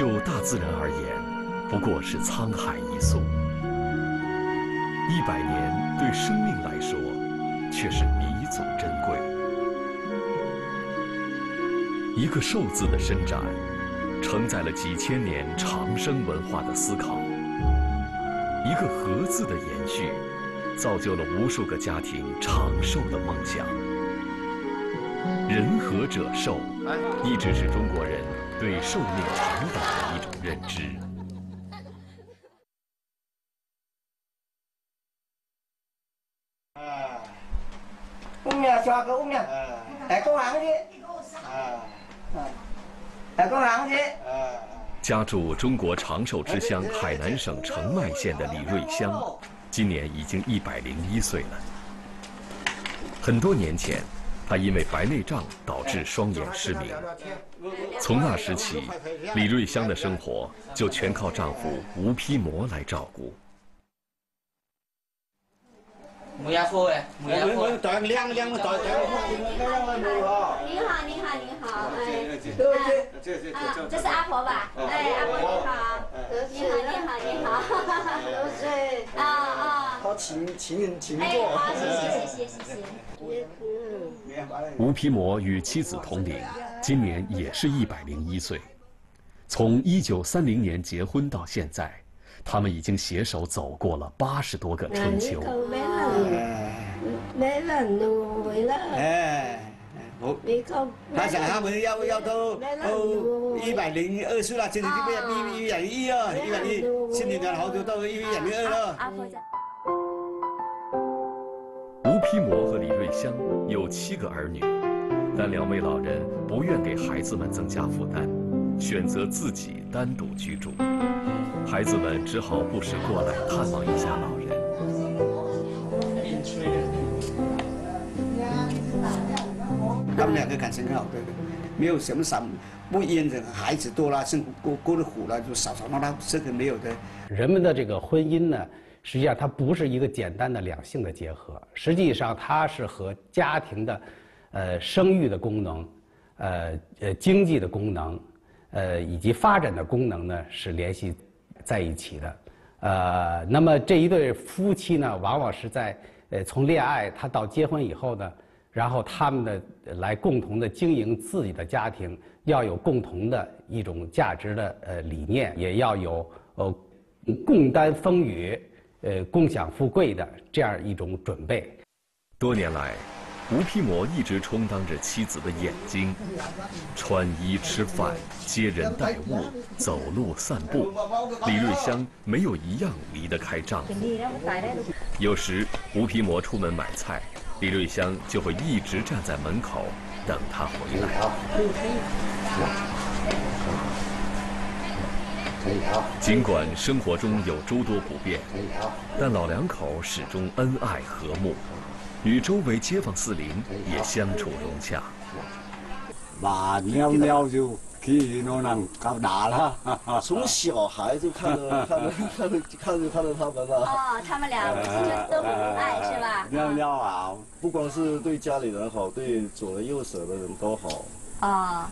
就大自然而言，不过是沧海一粟；一百年对生命来说，却是弥足珍贵。一个“寿”字的伸展，承载了几千年长生文化的思考；一个“和”字的延续，造就了无数个家庭长寿的梦想。人和者寿，一直是中国人对寿命长短的一种认知。抓个来工行去，来工行去。家住中国长寿之乡海南省澄迈县的李瑞香，今年已经一百零一岁了。很多年前。她因为白内障导致双眼失明，从那时起，李瑞香的生活就全靠丈夫吴丕模来照顾。没牙错哎，没牙错。戴亮亮的戴戴。您好，您好，您好，哎，这这这这这是阿婆吧？哎，阿婆你好，你好，你好，你好，对，啊啊，好，请请请坐。哎，好，谢谢谢谢谢谢。吴皮模与妻子同龄，今年也是一百零一岁。从一九三零年结婚到现在。他们已经携手走过了八十多个春秋。没人路回来。哎，好。他想他们要要都都一百零二岁了，今年就变一一百零一啊，一百一，今年的好多到一百零二了。吴丕模和李瑞香有七个儿女，但两位老人不愿给孩子们增加负担，选择自己单独居住。孩子们只好不时过来探望一下老人。他们两个感情很好，对对，没有什么少不因的孩子多了，生活过过得苦了就少少闹闹，这个没有的。人们的这个婚姻呢，实际上它不是一个简单的两性的结合，实际上它是和家庭的，呃，生育的功能，呃呃，经济的功能，呃，以及发展的功能呢是联系。在一起的，呃，那么这一对夫妻呢，往往是在呃从恋爱他到结婚以后呢，然后他们的来共同的经营自己的家庭，要有共同的一种价值的呃理念，也要有呃共担风雨，呃共享富贵的这样一种准备。多年来。吴皮模一直充当着妻子的眼睛，穿衣、吃饭、接人待物、走路、散步，李瑞香没有一样离得开丈夫。有时吴皮模出门买菜，李瑞香就会一直站在门口等他回来。尽管生活中有诸多不便，但老两口始终恩爱和睦。与周围街坊四邻也相处融洽。马喵喵就可以弄搞大了。从小孩就看着 看着看着看着看着他们了。哦，他们俩就都很爱是吧？喵喵啊，不光是对家里人好，对左邻右舍的人都好。啊。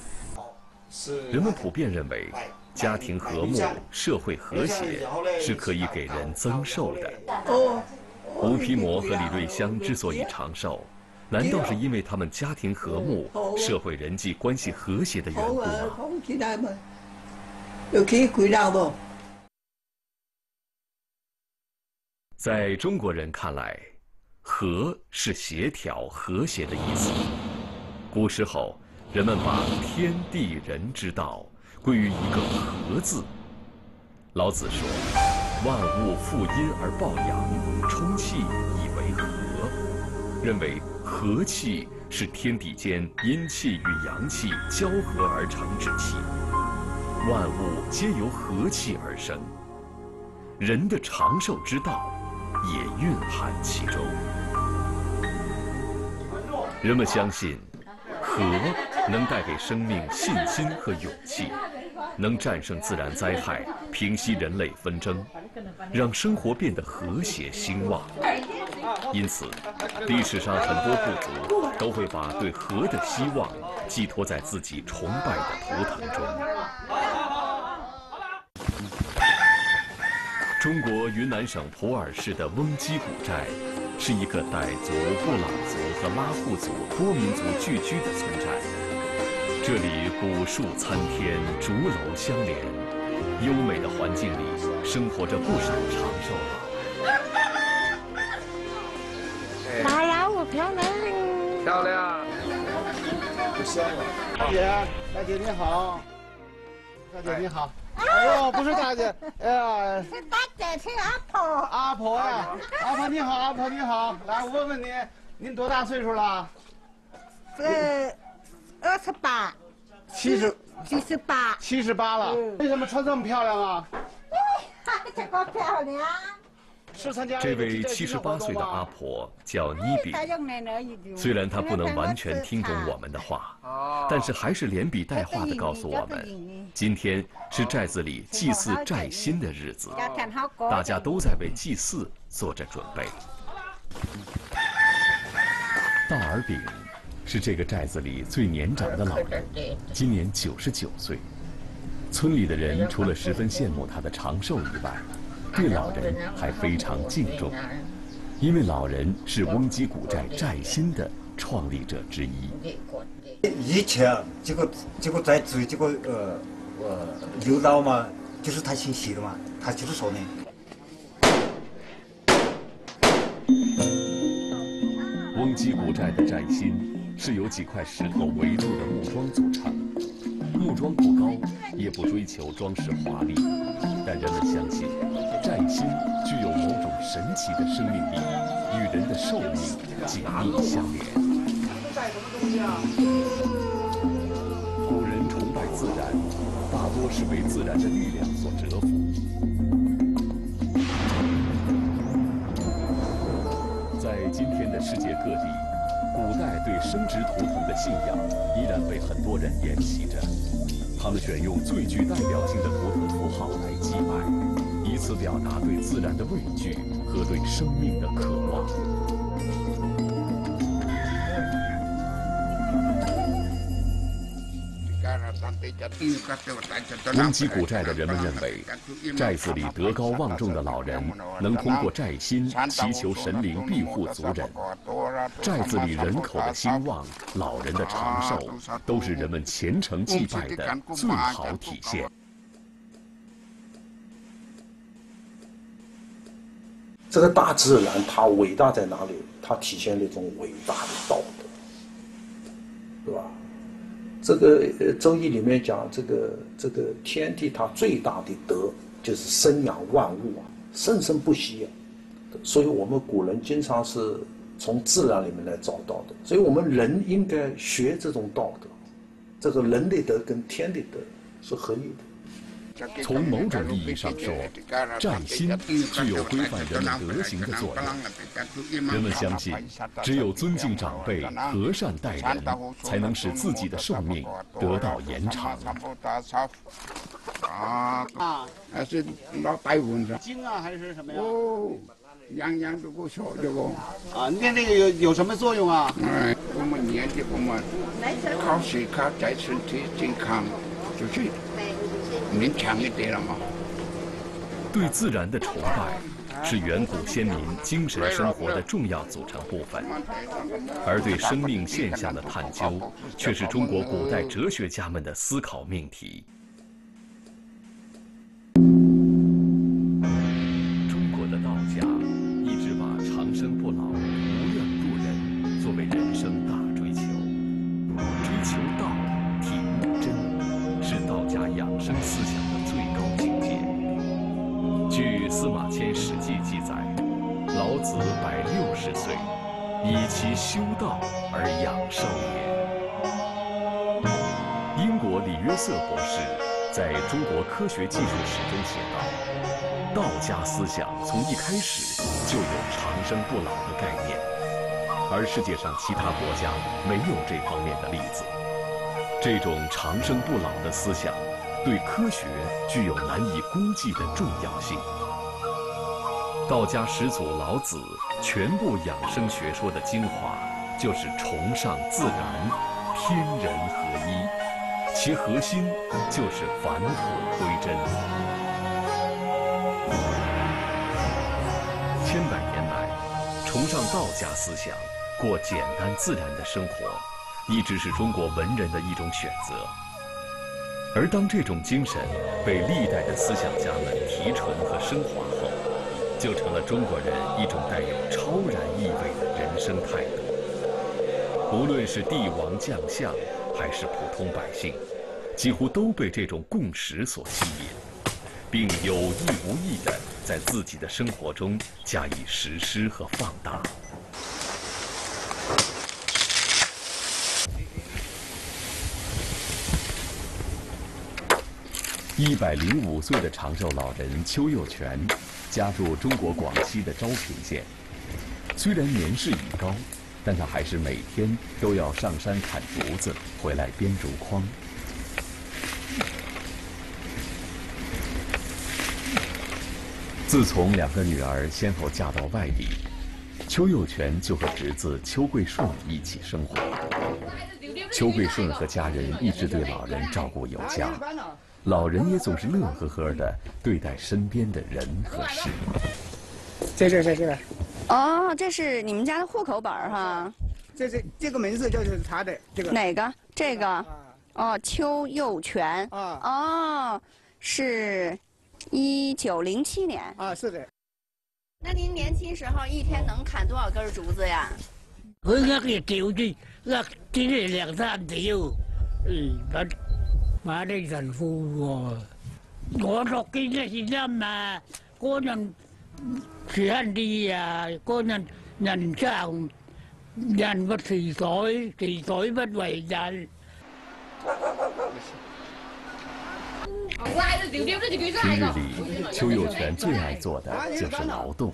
人们普遍认为，家庭和睦、社会和谐是可以给人增寿的。哦。吴丕模和李瑞香之所以长寿，难道是因为他们家庭和睦、社会人际关系和谐的缘故吗？有可以回答不？在中国人看来，“和”是协调、和谐的意思。古时候，人们把天地人之道归于一个“和”字。老子说。万物负阴而抱阳，充气以为和。认为和气是天地间阴气与阳气交合而成之气，万物皆由和气而生。人的长寿之道也蕴含其中。人们相信，和能带给生命信心和勇气。能战胜自然灾害，平息人类纷争，让生活变得和谐兴旺。因此，历史上很多部族都会把对和的希望寄托在自己崇拜的图腾中。中国云南省普洱市的翁基古寨，是一个傣族、布朗族和拉祜族多民族聚居的村寨。这里古树参天，竹楼相连，优美的环境里生活着不少长寿老。大呀，我漂亮！漂亮！不香了。大姐，大姐你好。大姐你好。哎呦，不是大姐，哎呀，是大姐，是阿婆。阿婆呀，阿婆你好，阿婆你好，来我问问你，您多大岁数了？是二十八。七十。七十八。七十八了，为什么穿这么漂亮啊？这个漂亮。这位七十八岁的阿婆叫妮比，虽然她不能完全听懂我们的话，但是还是连笔带画的告诉我们，今天是寨子里祭祀寨新的日子，大家都在为祭祀做着准备。道尔炳是这个寨子里最年长的老人，今年九十九岁。村里的人除了十分羡慕他的长寿以外，对老人还非常敬重，因为老人是翁基古寨寨新的创立者之一。以前这个这个寨子这个呃呃刘老嘛，就是他姓谢的嘛，他就是说的。翁基古寨的寨心是由几块石头围住的木桩组成，木桩不高，也不追求装饰华丽，但人们相信。寨心具有某种神奇的生命力，与人的寿命紧密相连。古人崇拜自然，大多是被自然的力量所折服。在今天的世界各地，对生殖图腾的信仰依然被很多人沿袭着。他们选用最具代表性的图腾符号来祭拜。以此表达对自然的畏惧和对生命的渴望。翁基古寨的人们认为，寨子里德高望重的老人能通过寨心祈求神灵庇护族人。寨子里人口的兴旺、老人的长寿，都是人们虔诚祭拜的最好体现。这个大自然它伟大在哪里？它体现了一种伟大的道德，是吧？这个《周易》里面讲，这个这个天地它最大的德就是生养万物啊，生生不息啊。所以我们古人经常是从自然里面来找到的，所以我们人应该学这种道德，这个人的德跟天的德是合一的。从某种意义上说，善心具有规范人们德行的作用。人们相信，只有尊敬长辈、和善待人，才能使自己的寿命得到延长。啊啊，还是老带文的。经啊，还是什么呀？哦，样样都够学这个。啊，个有有什么作用啊？哎，我们年纪我们考试考在身体健康，就是。能强一点了嘛？对自然的崇拜是远古先民精神生活的重要组成部分，而对生命现象的探究却是中国古代哲学家们的思考命题。以其修道而养寿年。英国李约瑟博士在中国科学技术史中写道：“道家思想从一开始就有长生不老的概念，而世界上其他国家没有这方面的例子。这种长生不老的思想，对科学具有难以估计的重要性。”道家始祖老子全部养生学说的精华，就是崇尚自然，天人合一，其核心就是返璞归真。千百年来，崇尚道家思想，过简单自然的生活，一直是中国文人的一种选择。而当这种精神被历代的思想家们提纯和升华后，就成了中国人一种带有超然意味的人生态度。无论是帝王将相，还是普通百姓，几乎都被这种共识所吸引，并有意无意地在自己的生活中加以实施和放大。一百零五岁的长寿老人邱佑全，家住中国广西的昭平县。虽然年事已高，但他还是每天都要上山砍竹子，回来编竹筐。自从两个女儿先后嫁到外地，邱佑全就和侄子邱贵顺一起生活。邱贵顺和家人一直对老人照顾有加。老人也总是乐呵呵的对待身边的人和事。这这这这，哦，这是你们家的户口本哈？这这这个名字就是他的这个。哪个？这个？哦，邱佑全。啊。哦，是，一九零七年。啊，是的。那您年轻时候一天能砍多少根竹子呀？我那个条件，那今年两三条，嗯，那。马的人富喎，我落幾嘅時間嘛，嗰陣時間啲啊，嗰陣人生人個時代時代不為人。平日里，邱佑全最爱做的就是劳动，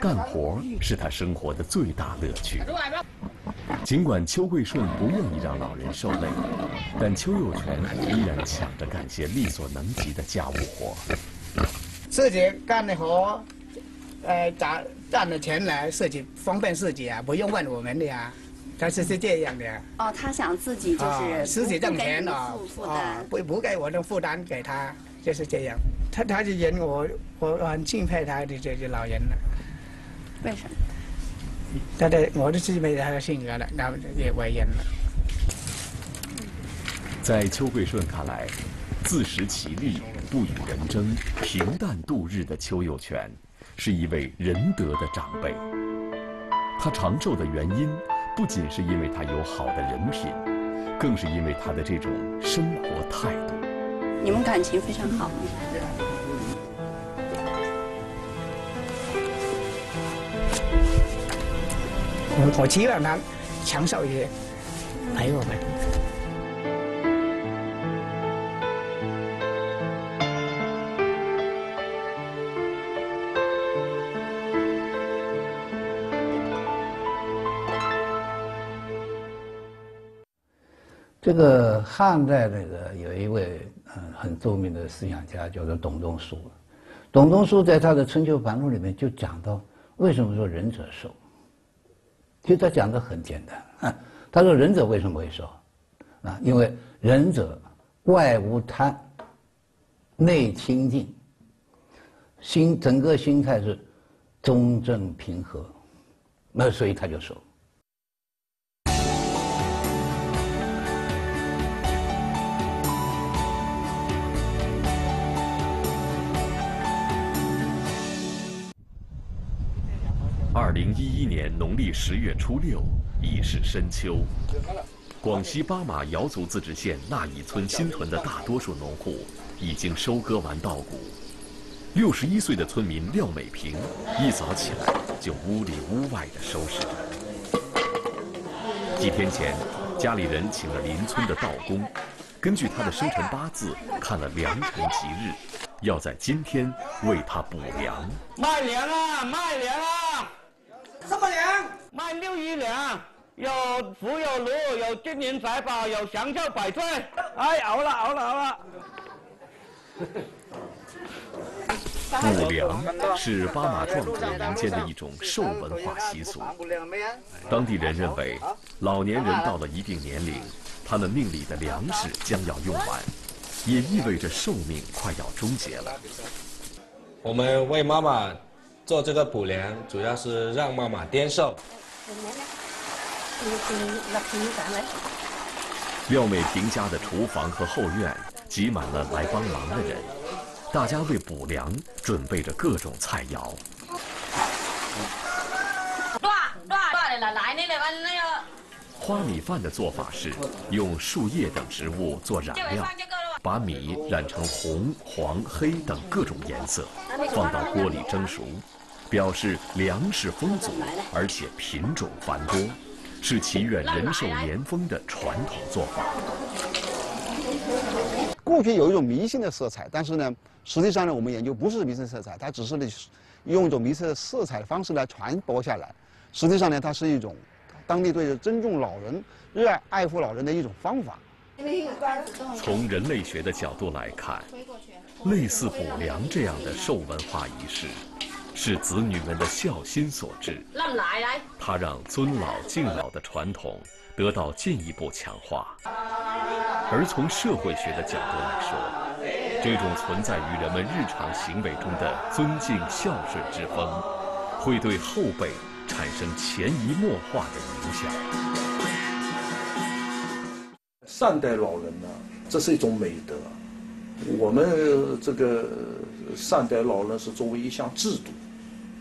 干活是他生活的最大乐趣。尽管邱贵顺不愿意让老人受累，但邱幼全依然抢着干些力所能及的家务活。自己干的活，呃，赚赚了钱来自己方便自己啊，不用问我们的呀，他是是这样的。哦，他想自己就是自己挣钱啊，啊，不不给我的负担给他，就是这样。他他是人，我我很敬佩他的这些老人了。为什么？他的我的是没他的性格了，那也为人了。在邱桂顺看来，自食其力、不与人争、平淡度日的邱有全，是一位仁德的长辈。他长寿的原因，不仅是因为他有好的人品，更是因为他的这种生活态度。你们感情非常好。我我希望他长寿一些，陪我们。这个汉代那个有一位嗯很著名的思想家叫做董仲舒，董仲舒在他的《春秋繁露》里面就讲到，为什么说仁者寿？其实他讲的很简单，他说仁者为什么会寿？啊，因为仁者外无贪，内清净，心整个心态是中正平和，那所以他就寿。二零一一年农历十月初六，已是深秋。广西巴马瑶族自治县那以村新屯的大多数农户已经收割完稻谷。六十一岁的村民廖美平一早起来就屋里屋外的收拾着。几天前，家里人请了邻村的道工，根据他的生辰八字看了良辰吉日，要在今天为他补粮。卖粮啊，卖粮啊！六一粮，有福有禄，有金银财宝，有祥寿百岁。哎，熬了，熬了，熬了。补粮是巴马壮族民间的一种寿文化习俗。当地人认为，老年人到了一定年龄，他们命里的粮食将要用完，也意味着寿命快要终结了。我们为妈妈做这个补粮，主要是让妈妈颠寿。廖美萍家的厨房和后院挤满了来帮忙的人，大家为补粮准备着各种菜肴。花米饭的做法是用树叶等植物做染料，把米染成红、黄、黑等各种颜色，放到锅里蒸熟，表示粮食丰足，而且品种繁多，是祈愿人寿年丰的传统做法。过去有一种迷信的色彩，但是呢，实际上呢，我们研究不是迷信色彩，它只是呢，用一种迷信的色彩的方式来传播下来。实际上呢，它是一种。当地对尊重老人、热爱爱护老人的一种方法。从人类学的角度来看，类似补粮这样的寿文化仪式，是子女们的孝心所致。他让尊老敬老的传统得到进一步强化。而从社会学的角度来说，这种存在于人们日常行为中的尊敬孝顺之风，会对后辈。产生潜移默化的影响。善待老人呢，这是一种美德。我们这个善待老人是作为一项制度，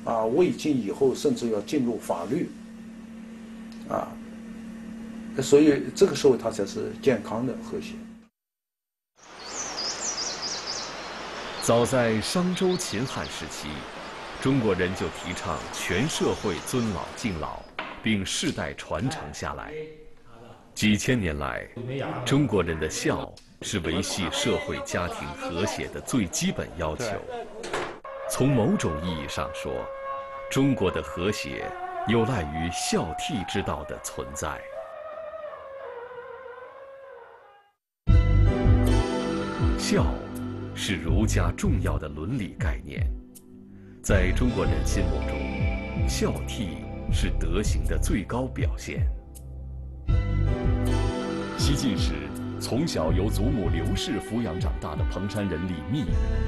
啊，未尽以后甚至要进入法律，啊，所以这个时候它才是健康的和谐。早在商周秦汉时期。中国人就提倡全社会尊老敬老，并世代传承下来。几千年来，中国人的孝是维系社会家庭和谐的最基本要求。从某种意义上说，中国的和谐有赖于孝悌之道的存在。孝，是儒家重要的伦理概念。在中国人心目中，孝悌是德行的最高表现。西晋时，从小由祖母刘氏抚养长大的彭山人李密，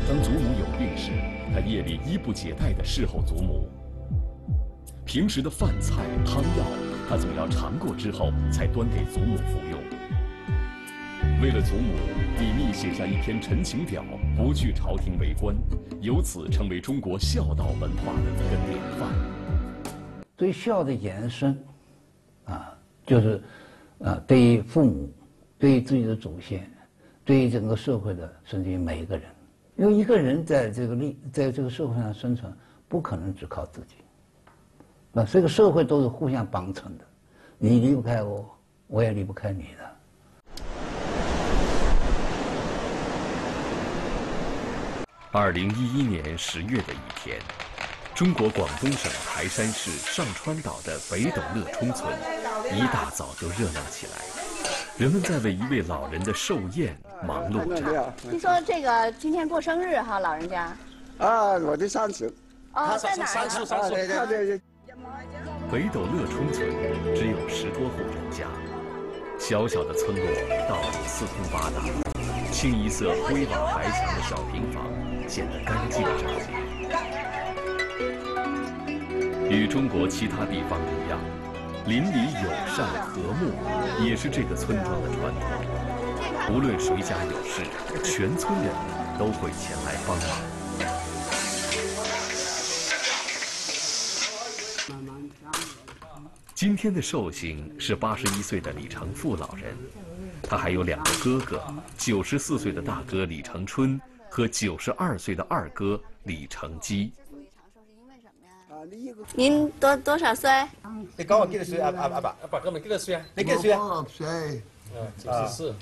当祖母有病时，他夜里衣不解带地侍候祖母。平时的饭菜汤药，他总要尝过之后才端给祖母服用。为了祖母，李密写下一篇陈情表，不惧朝廷为官。由此成为中国孝道文化的一个典范。对孝的延伸，啊，就是，啊，对于父母，对于自己的祖先，对于整个社会的，甚至于每一个人，因为一个人在这个历，在这个社会上生存，不可能只靠自己。那这个社会都是互相帮衬的，你离不开我，我也离不开你的。二零一一年十月的一天，中国广东省台山市上川岛的北斗乐冲村，一大早就热闹起来，人们在为一位老人的寿宴忙碌着。听说这个今天过生日哈，老人家。啊，我的三十。哦，在哪三十，三十。北斗乐冲村只有十多户人家，小小的村落道路四通八达，清一色灰瓦白墙的小平房。显得干净整洁。与中国其他地方一样，邻里友善和睦也是这个村庄的传统。无论谁家有事，全村人都会前来帮忙。今天的寿星是八十一岁的李成富老人，他还有两个哥哥，九十四岁的大哥李成春。和九十二岁的二哥李成基。您多多少岁？你讲我几多岁？阿阿阿爸，阿爸哥们几多岁啊？你几多岁啊？六岁。啊九十四。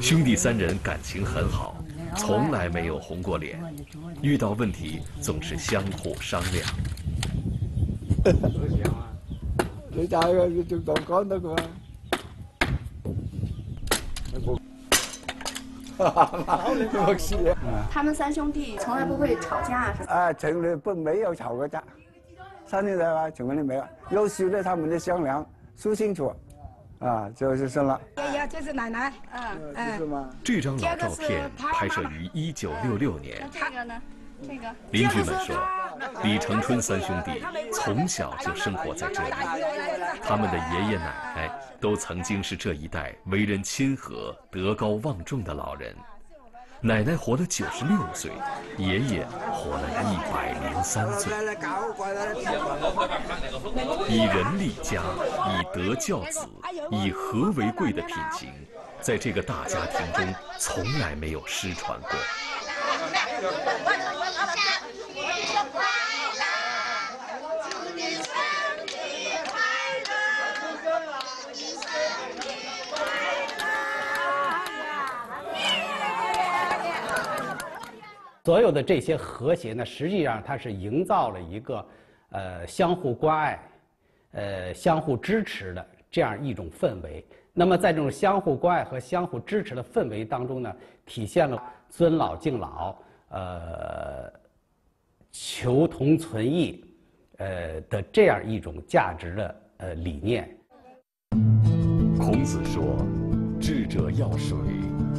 兄弟三人感情很好，从来没有红过脸，遇到问题总是相互商量。你家个就讲讲 那个。他们三兄弟从来不会吵架，是吧？啊，从来不没有吵过架，三年来吧，从来没有。有事了，他们的商量，说清楚，啊，就是生了。爷爷，这是奶奶，嗯，哎，这张老照片拍摄于一九六六年。这个呢？邻居们说，李成春三兄弟从小就生活在这里，他们的爷爷奶奶都曾经是这一代为人亲和、德高望重的老人。奶奶活了九十六岁，爷爷活了一百零三岁。以人立家、以德教子、以和为贵的品行，在这个大家庭中从来没有失传过。所有的这些和谐呢，实际上它是营造了一个，呃，相互关爱，呃，相互支持的这样一种氛围。那么在这种相互关爱和相互支持的氛围当中呢，体现了尊老敬老，呃，求同存异，呃的这样一种价值的呃理念。孔子说：“智者要水，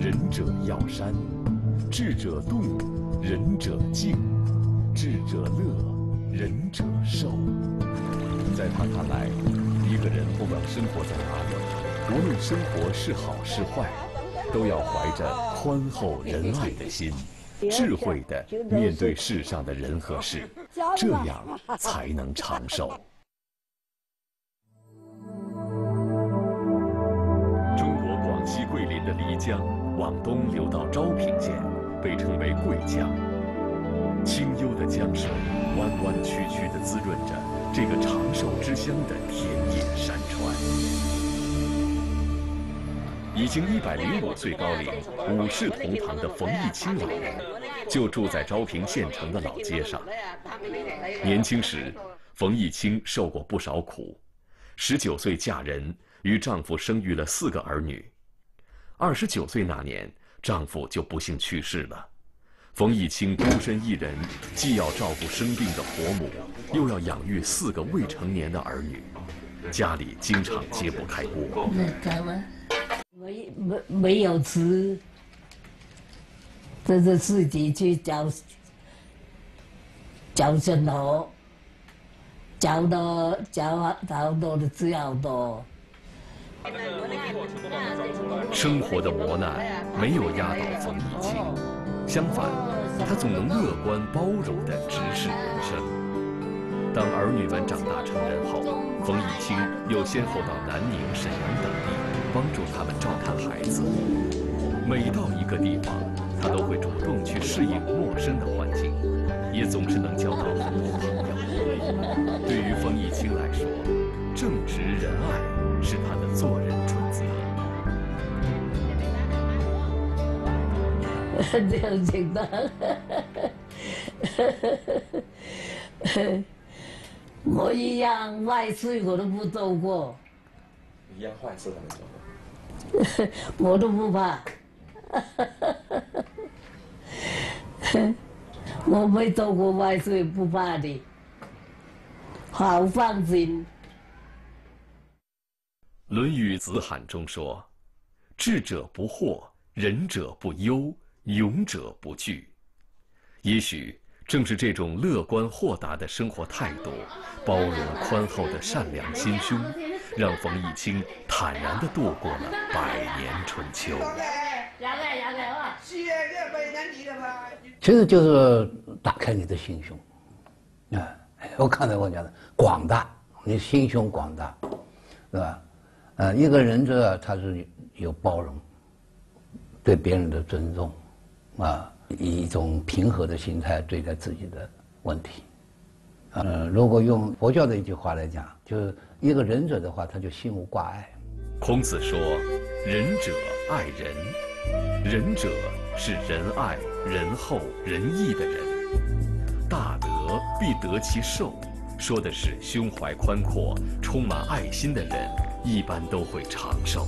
仁者要山，智者动。”仁者敬，智者乐，仁者寿。在他看来，一个人不管生活在哪里，无论生活是好是坏，都要怀着宽厚仁爱的心，智慧的面对世上的人和事，这样才能长寿。中国广西桂林的漓江往东流到昭平县。被称为桂江，清幽的江水弯弯曲曲地滋润着这个长寿之乡的田野山川。已经一百零五岁高龄、五世同堂的冯义清老人，就住在昭平县城的老街上。年轻时，冯义清受过不少苦，十九岁嫁人，与丈夫生育了四个儿女。二十九岁那年。丈夫就不幸去世了，冯义清孤身一人，既要照顾生病的婆母，又要养育四个未成年的儿女，家里经常揭不开锅。没没没有吃，这是自己去找找生活，找到找找多的只要多。生活的磨难没有压倒冯义清，相反，他总能乐观包容地直视人生。当儿女们长大成人后，冯义清又先后到南宁、沈阳等地帮助他们照看孩子。每到一个地方，他都会主动去适应陌生的环境，也总是能交到很多朋友。对于冯义清来说，正直仁爱是他的做人准则。这样简单，我一样坏事我都不做过。一样坏事都没做过。我都不怕，我没做过坏事，不怕的，好放心。《论语·子罕》中说：“智者不惑，仁者不忧。”勇者不惧，也许正是这种乐观豁达的生活态度，包容宽厚的善良心胸，让冯一清坦然地度过了百年春秋。其实就是打开你的心胸，啊，我刚才我讲的广大，你心胸广大，是吧？呃，一个仁者他是有包容，对别人的尊重。啊，以一种平和的心态对待自己的问题。呃，如果用佛教的一句话来讲，就是一个仁者的话，他就心无挂碍。孔子说：“仁者爱人，仁者是仁爱、仁厚、仁义的人。大德必得其寿。”说的是胸怀宽阔、充满爱心的人，一般都会长寿。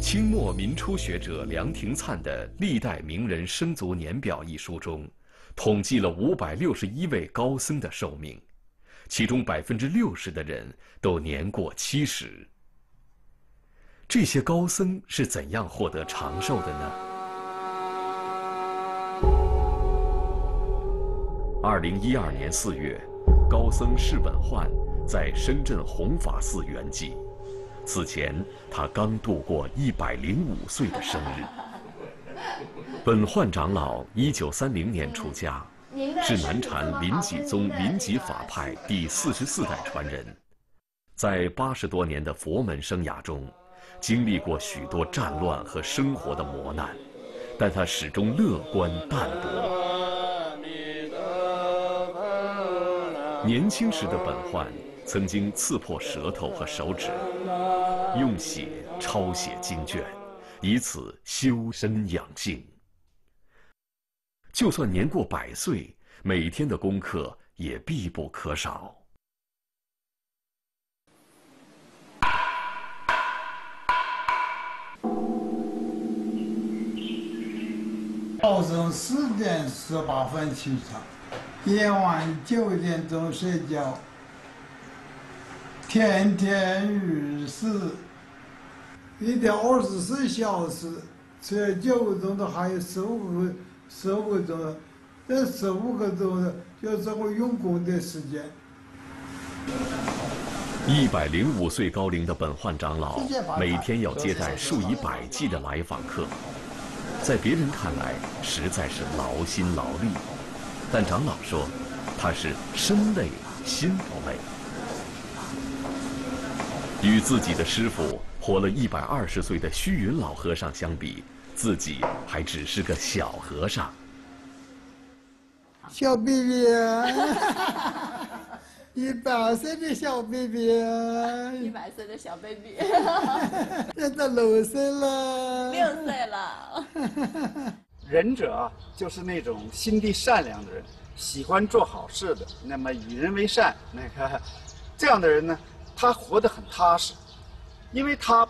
清末民初学者梁廷灿的《历代名人生卒年表》一书中，统计了五百六十一位高僧的寿命，其中百分之六十的人都年过七十。这些高僧是怎样获得长寿的呢？二零一二年四月，高僧释本焕在深圳弘法寺圆寂。此前，他刚度过一百零五岁的生日。本焕长老一九三零年出家，是南禅临济宗临济法派第四十四代传人。在八十多年的佛门生涯中，经历过许多战乱和生活的磨难，但他始终乐观淡泊。年轻时的本焕曾经刺破舌头和手指，用血抄写经卷，以此修身养性。就算年过百岁，每天的功课也必不可少。早上四点十八分起床。夜晚九点钟睡觉，天天如是，一天二十四小时，除了九个钟头，还有十五个十五个钟头，这十五个钟头就是我用功的时间。一百零五岁高龄的本焕长老，每天要接待数以百计的来访客，在别人看来，实在是劳心劳力。但长老说，他是身累心不累。与自己的师傅活了一百二十岁的虚云老和尚相比，自己还只是个小和尚。小 baby，一百岁的小 baby，一百岁的小 baby，现在六岁了，六岁了。仁者啊，就是那种心地善良的人，喜欢做好事的。那么与人为善，那个这样的人呢，他活得很踏实，因为他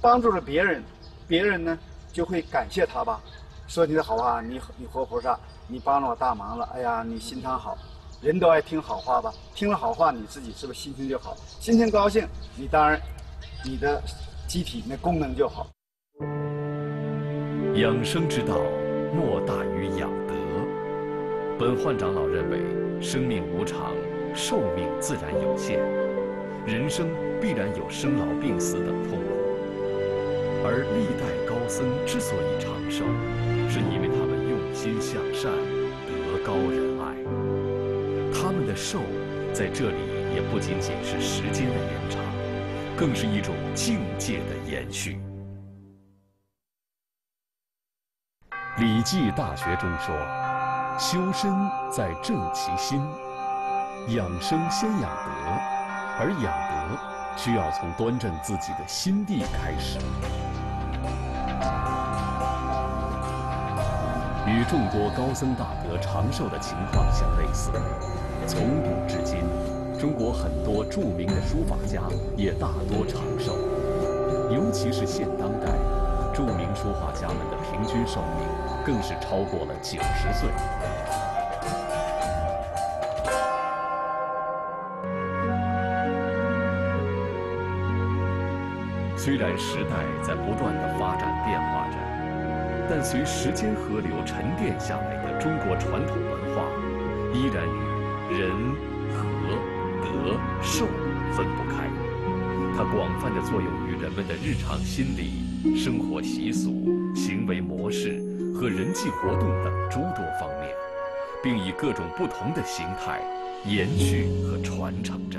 帮助了别人，别人呢就会感谢他吧，说你的好话，你你活菩萨，你帮了我大忙了，哎呀，你心肠好，人都爱听好话吧，听了好话，你自己是不是心情就好？心情高兴，你当然你的机体那功能就好。养生之道。莫大于养德。本焕长老认为，生命无常，寿命自然有限，人生必然有生老病死等痛苦。而历代高僧之所以长寿，是因为他们用心向善，德高仁爱。他们的寿，在这里也不仅仅是时间的延长，更是一种境界的延续。《礼记·大学》中说：“修身在正其心，养生先养德，而养德需要从端正自己的心地开始。”与众多高僧大德长寿的情况相类似，从古至今，中国很多著名的书法家也大多长寿，尤其是现当代，著名书画家们的平均寿命。更是超过了九十岁。虽然时代在不断的发展变化着，但随时间河流沉淀下来的中国传统文化，依然与人、和、德、寿分不开。它广泛的作用于人们的日常心理、生活习俗、行为模式。和人际活动等诸多方面，并以各种不同的形态延续和传承着。